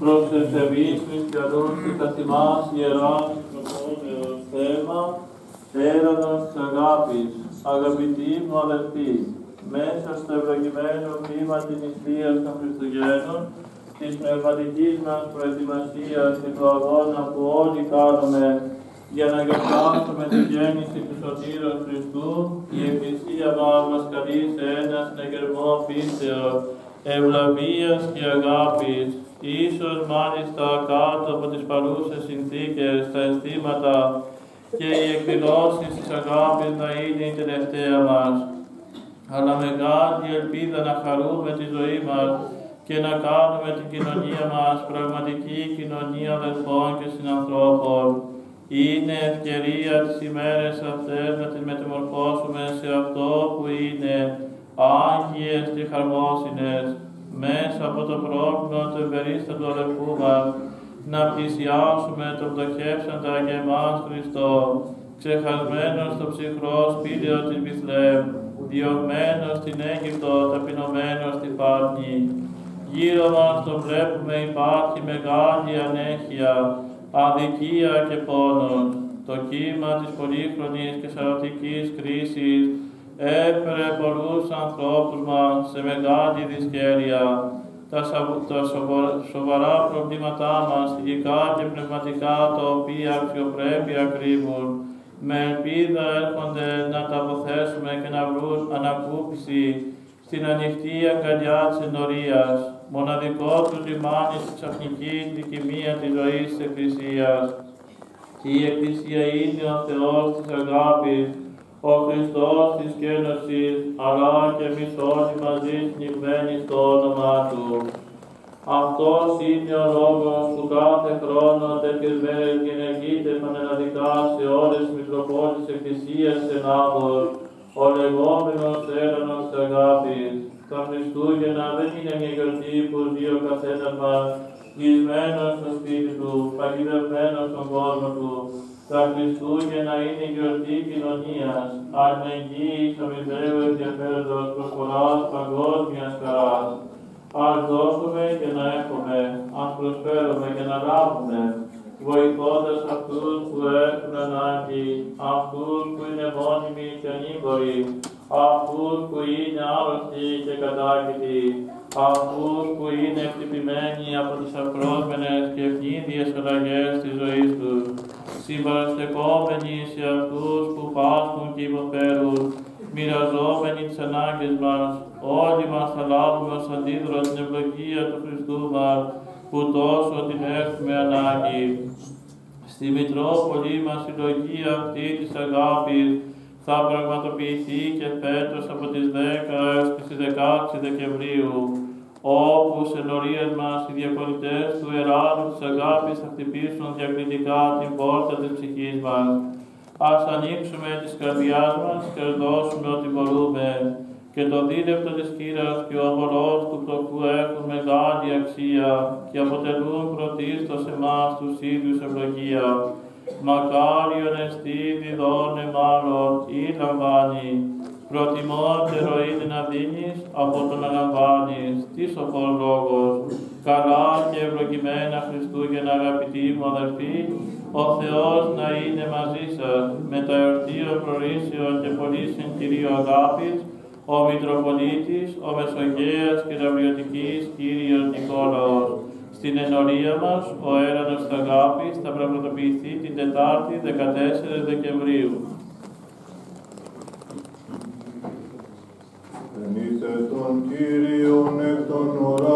προς ευσεβείς χριστιανούς και καθημάς ιεράς προπόνεως θέμα, έρανος της αγάπης, αγαπητοί μου αδελφοί, μέσα στο ευλογημένο βήμα της νηστείας των Χριστουγέννων, της πνευματικής μας προετοιμασίας και του αγώνα που όλοι κάνουμε για να εγκαταλάσσουμε τη γέννηση του Σωτήρου Χριστού, η Εκκλησία μας μας καλεί σε ένα συνεγερμό πίστεως, ευλαβίας και αγάπης, ίσως μάλιστα κάτω από τις παρούσες συνθήκες, τα αισθήματα και οι εκδηλώσεις της αγάπης να είναι η τελευταία μας. Αλλά μεγάλη ελπίδα να χαρούμε τη ζωή μας και να κάνουμε την κοινωνία μας πραγματική κοινωνία αδελφών και συνανθρώπων. Είναι ευκαιρία τις ημέρες αυτές να τις μεταμορφώσουμε σε αυτό που είναι Άγιες και χαρμόσυνες, μέσα από το πρόβλημα του ευερίστατου αδελφού μας, να πλησιάσουμε το πτωχεύσαντα και εμάς Χριστό, ξεχασμένος στο ψυχρό σπήλαιο της Βιθλέμ, διωγμένος στην Αίγυπτο, ταπεινωμένος στη Φάρνη. Γύρω μας το βλέπουμε υπάρχει μεγάλη ανέχεια, αδικία και πόνος. Το κύμα της πολύχρονης και σαρωτικής κρίσης έφερε πολλούς ανθρώπους μας σε μεγάλη δυσκέρεια. Τα, τα σοβαρά προβλήματά μας, υλικά και πνευματικά, τα οποία αξιοπρέπεια κρύβουν, με ελπίδα έρχονται να τα αποθέσουμε και να βρουν ανακούφιση στην ανοιχτή αγκαλιά της ενορίας, μοναδικό του λιμάνι στη ξαφνική δικημία της ζωής της Εκκλησίας. Και η Εκκλησία είναι ο Θεός της αγάπης, ο Χριστός της κένωσης, αλλά και εμείς όλοι μαζί συνηγμένοι στο όνομά Του. Αυτός είναι ο λόγος που κάθε χρόνο τέτοιες μέρες γενεργείται πανελλαδικά σε όλες τις Μητροπόλεις Εκκλησίας Ελλάδος, ο λεγόμενος έρανος της αγάπης. Τα Χριστούγεννα δεν είναι μια γιορτή που ζει ο καθένας μας γυσμένος στο σπίτι του, παγιδευμένος στον κόσμο του. Τα Χριστούγεννα είναι η γιορτή κοινωνίας, αλληλεγγύης, αμοιβαίου ενδιαφέροντος, προσφοράς παγκόσμιας χαράς. Ας δώσουμε και να έχουμε, ας προσφέρουμε και να λάβουμε, βοηθώντας αυτούς που έχουν ανάγκη, αυτούς που είναι μόνιμοι και ανήμποροι, αυτούς που είναι άρρωστοι και κατάκητοι, αυτούς που είναι χτυπημένοι από τις απρόσμενες και ευνίδιες αλλαγές της ζωής τους, συμπαραστεκόμενοι σε αυτούς που πάσχουν και υποφέρουν, μοιραζόμενοι τις ανάγκες μας, όλοι μας θα λάβουμε ως αντίδρο την ευλογία του Χριστού μας, που τόσο την έχουμε ανάγκη. Στη Μητρόπολη μας η λογία αυτή της αγάπης θα πραγματοποιηθεί και φέτος από τις 10 έως τις 16 Δεκεμβρίου, όπου σε νορίες μας οι διακονητές του Εράδου της αγάπης θα χτυπήσουν διακριτικά την πόρτα της ψυχής μας. Ας ανοίξουμε τις καρδιάς μας και ας δώσουμε ό,τι μπορούμε. Και το δίλεπτο της κύρας και ο αγορός του πτωχού έχουν μεγάλη αξία και αποτελούν πρωτίστως εμάς τους ίδιους ευλογία. Μακάριον εστί διδώνε μάλλον ή λαμβάνει. Προτιμότερο είναι να δίνεις από το να λαμβάνεις. Τι σοφός λόγος. Καλά και ευλογημένα Χριστούγεννα αγαπητοί μου αδελφοί, ο Θεός να είναι μαζί σας με τα εορτίων προορίσεων και πωλήσεων Κυρίου αγάπης, ο Μητροπολίτης, ο Μεσογέας και Ραβιωτικής Κύριος Νικόλαος. Στην ενορία μας, ο έρανος της αγάπης θα πραγματοποιηθεί την Τετάρτη 14 Δεκεμβρίου. Τον Κύριον εκ των ουρανών,